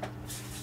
フフ。